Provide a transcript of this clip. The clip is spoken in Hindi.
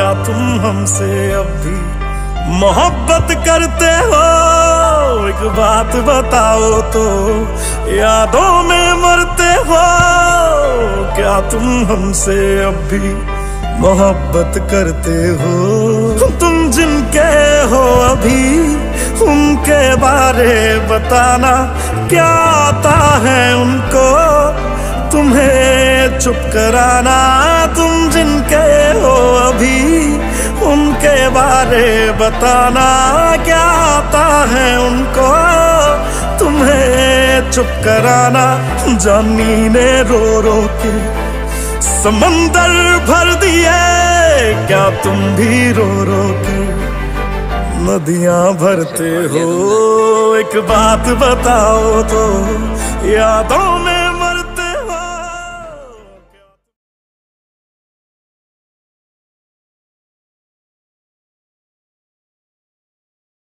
क्या तुम हमसे अब भी मोहब्बत करते हो? एक बात बताओ तो यादों में मरते हो? क्या तुम हमसे अब भी मोहब्बत करते हो? तुम जिनके हो अभी, उनके बारे बताना क्या आता है उनको? तुम्हें चुप कराना, तुम बारे बताना क्या आता है उनको? तुम्हें चुप कराना, जानी ने रो रो के समंदर भर दिए। क्या तुम भी रो रो के नदियाँ भरते हो? एक बात बताओ तो यादों में